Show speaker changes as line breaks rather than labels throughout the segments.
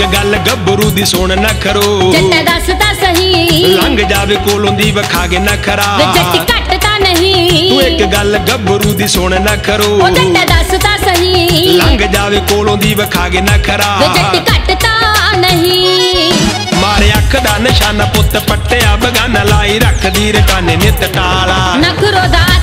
ਇੱਕ ਗੱਲ ਗੱਭਰੂ ਦੀ ਸੁਣ ਨਾ ਖਰੋ।
ਜੱਟਾ ਦੱਸ ਤਾਂ ਸਹੀ।
ਲੰਘ ਜਾਵੇ ਕੋਲੋਂ ਦੀ ਵਿਖਾਗੇ ਨਾ ਖਰਾ।
ਜੱਟੀ ਘੱਟ ਤਾਂ ਨਹੀਂ।
ਤੂੰ ਇੱਕ ਗੱਲ ਗੱਭਰੂ ਦੀ ਸੁਣ ਨਾ ਖਰੋ।
ਉਹ ਜੱਟਾ ਦੱਸ ਤਾਂ ਸਹੀ।
ਲੰਘ ਜਾਵੇ ਕੋਲੋਂ ਦੀ ਵਿਖਾਗੇ ਨਾ ਖਰਾ।
ਵੇ ਜੱਟੀ ਘੱਟ ਤਾਂ ਨਹੀਂ।
ਮਾਰੇ ਅੱਖ ਦਾ ਨਿਸ਼ਾਨਾ ਪੁੱਤ ਪੱਟਿਆ ਬਗਾਨਾ ਲਾਈ ਰੱਖਦੀ ਰਕਾਨੇ ਨਿਤ ਟਾਲਾ।
ਨਖਰੋ ਦਾਤ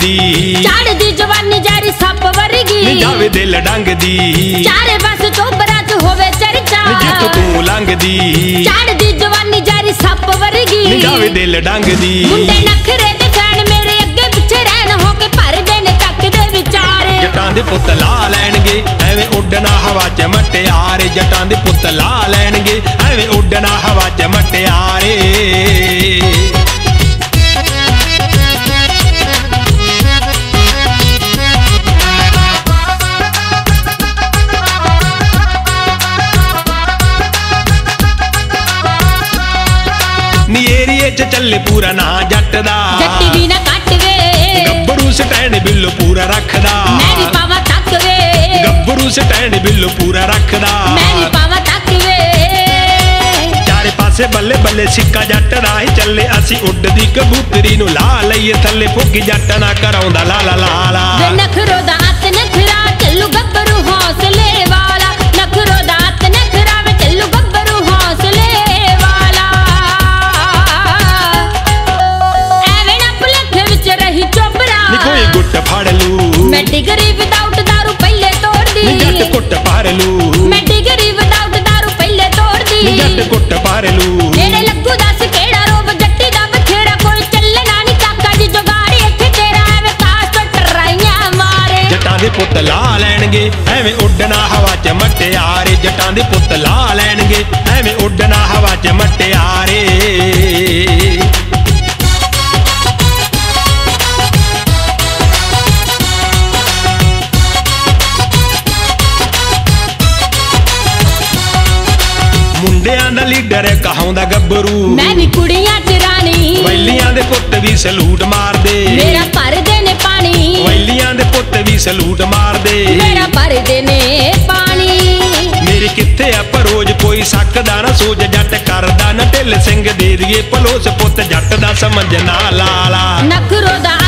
ਲੰਘਦੀ
ਚੜਦੀ ਜਵਾਨੀ ਜਾਰੀ ਸੱਪ ਵਰਗੀ।
ਨੀ ਜਾਵੇ ਦਿਲ ਡੰਗਦੀ।
ਚਾਰੇ ਪਾਸੇ ਚੋਬਰਾ ਚ ਹੋਵੇ ਚਰਚਾ।
ਜਿੱਥੋਂ ਤੂੰ ਲੰਘਦੀ।
ਚੜਦੀ ਜਵਾਨੀ ਜਾਰੀ ਸੱਪ ਵਰਗੀ।
ਨੀ ਜਾਵੇ ਦਿਲ ਡੰਗਦੀ।
ਮੁੰਡੇ ਨਖਰੇ ਦੇ ਫੈਨ ਮੇਰੇ ਅੱਗੇ ਪਿੱਛੇ ਰਹਿਣ ਹੋ ਕੇ ਭਰਦੇ ਨੇ ਤੱਕ ਦੇ ਵਿਚਾਰੇ।
ਜਟਾਂ ਦੇ ਪੁੱਤ ਲਾ ਲੈਣਗੇ ਐਵੇਂ ਉੱਡਣਾ ਹਵਾ 'ਚ ਮਟਿਆਰੇ। ਜਟਾਂ ਦੇ ਪੁੱਤ ਲਾ ਲੈਣਗੇ ਐਵੇਂ ਉੱਡਣਾ ਹਵਾ 'ਚ ਮਟਿਆਰੇ। ਏਰੀਏ 'ਚ ਚੱਲੇ ਪੂਰਾ ਨਾ ਜੱਟ ਦਾ
ਜੱਟੀ ਵੀ ਨਾ ਕੱਟ ਵੇ
ਗੱਭਰੂ ਸਟੈਂਡ ਬਿੱਲ ਪੂਰਾ ਰੱਖਦਾ।
ਮੈਂ ਵੀ ਪਾਵਾਂ ਤੱਕ ਵੇ
ਗੱਭਰੂ ਸਟੈਂਡ ਬਿੱਲ ਪੂਰਾ ਰੱਖਦਾ।
ਮੈਂ ਵੀ ਪਾਵਾਂ ਤੱਕ ਵੇ
ਚਾਰੇ ਪਾਸੇ ਬੱਲੇ ਬੱਲੇ ਸਿੱਕਾ ਜੱਟ ਦਾ ਹੀ ਚੱਲੇ। ਅਸੀਂ ਉੱਡਦੀ ਕਬੂਤਰੀ ਨੂੰ ਲਾ ਲਈਏ ਥੱਲੇ। ਫੁੱਕੀ ਜੱਟ ਨਾ ਕਰਾਉਂਦਾ। ਲਾ ਲਾ ਲਾ ਲਾ
ਨਖਰੋ ਦਾ ਦੇ
ਪੁੱਤ ਲਾ ਲੈਣਗੇ। ਐਵੇਂ ਉੱਡਣਾ ਹਵਾ 'ਚ ਮਟਿਆਰੇ ਜੱਟਾਂ ਦੇ ਪੁੱਤ ਲਾ ਲੈਣਗੇ। ਐਵੇਂ ਉੱਡਣਾ ਹਵਾ 'ਚ ਮਟਿਆਰੇ ਮੁੰਡਿਆਂ ਦਾ ਲੀਡਰ ਕਹਾਉਂਦਾ ਗੱਭਰੂ।
ਮੈਂ ਵੀ ਕੁੜੀਆਂ ਚ ਰਾਣੀ।
ਵੈਲੀਆਂ ਦੇ ਪੁੱਤ ਵੀ ਸਲੂਟ ਮਾਰਦੇ।
ਮੇਰਾ ਭਰਦੇ ਨੇ ਪਾਣੀ।
ਸਲੂਟ ਮਾਰਦੇ।
ਮੇਰਾ ਭਰਦੇ ਨੇ ਪਾਣੀ।
ਮੇਰੀ ਕਿੱਥੇ ਆ ਪਰੋਜ ਕੋਈ ਸਕਦਾ ਨਾ ਸੋਚ ਜੱਟ ਕਰਦਾ ਨਾ ਢਿੱਲ ਸਿੰਘ ਦੇ ਦਈਏ ਪਲੋਸ ਪੁੱਤ ਜੱਟ ਦਾ ਸਮਝ ਨਾ ਲਾਲਾ।
ਨਖਰੋ ਦਾ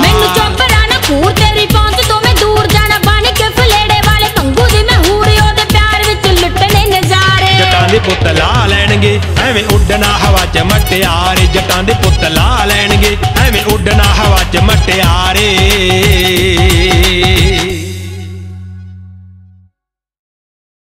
ਮੈਨੂੰ ਚੋਪਰਾ ਨਾ ਖੂਰ ਤੇਰੀ ਪਹੁੰਚ ਤੋਂ ਮੈਂ ਦੂਰ ਜਾਣਾ। ਬਣ ਕੇ ਫਲੇੜੇ ਵਾਲੇ ਪੰਗੂ ਦੀ ਮੈਂ ਹੂਰੀ ਉਹਦੇ ਪਿਆਰ ਵਿੱਚ ਲੁੱਟਣੇ ਨਜ਼ਾਰੇ।
ਜੱਟਾਂ ਦੇ ਪੁੱਤ ਲਾ ਲੈਣਗੇ, ਐਵੇਂ ਉੱਡਣਾ ਹਵਾ 'ਚ ਮਟਿਆਰੇ। ਜਟਾਂ ਦੇ ਪੁੱਤ ਲਾ ਲੈਣਗੇ, ਐਵੇਂ ਉੱਡਣਾ ਹਵਾ 'ਚ ਮਟਿਆਰੇ।